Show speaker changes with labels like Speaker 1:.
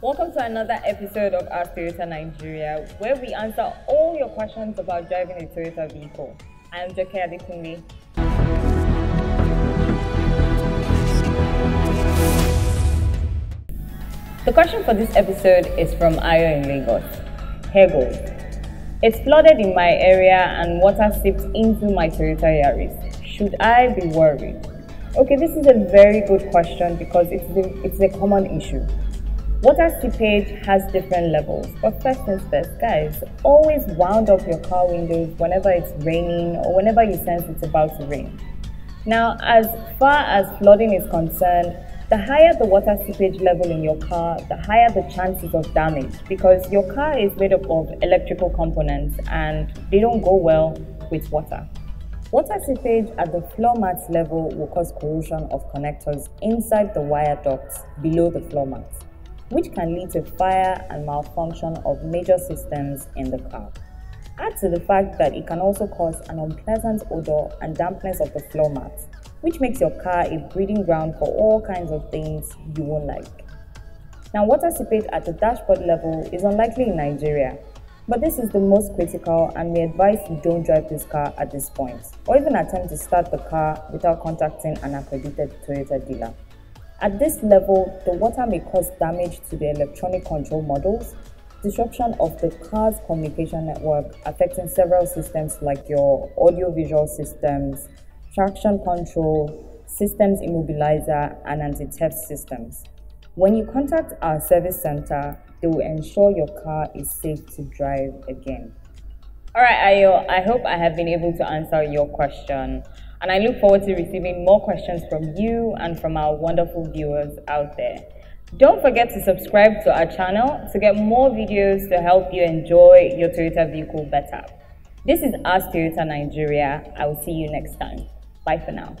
Speaker 1: Welcome to another episode of Ask Toyota Nigeria, where we answer all your questions about driving a Toyota vehicle. I am Joke Adekunle. The question for this episode is from Ayo in Lagos. Here goes. It's flooded in my area and water seeps into my Toyota Yaris. Should I be worried? Okay, this is a very good question because it's a, it's a common issue. Water seepage has different levels, but first things first, guys, always wound up your car windows whenever it's raining or whenever you sense it's about to rain. Now, as far as flooding is concerned, the higher the water seepage level in your car, the higher the chances of damage because your car is made up of electrical components and they don't go well with water. Water seepage at the floor mats level will cause corrosion of connectors inside the wire ducts below the floor mats, which can lead to fire and malfunction of major systems in the car. Add to the fact that it can also cause an unpleasant odor and dampness of the floor mats, which makes your car a breeding ground for all kinds of things you won't like. Now, water seepage at the dashboard level is unlikely in Nigeria, but this is the most critical and we advise you don't drive this car at this point, or even attempt to start the car without contacting an accredited Toyota dealer. At this level, the water may cause damage to the electronic control modules, disruption of the car's communication network affecting several systems like your audio-visual systems, traction control, systems immobilizer, and anti-theft systems. When you contact our service center, they will ensure your car is safe to drive again. All right, Ayo, I hope I have been able to answer your question. And I look forward to receiving more questions from you and from our wonderful viewers out there. Don't forget to subscribe to our channel to get more videos to help you enjoy your Toyota vehicle better. This is Ask Toyota Nigeria. I will see you next time. Bye for now.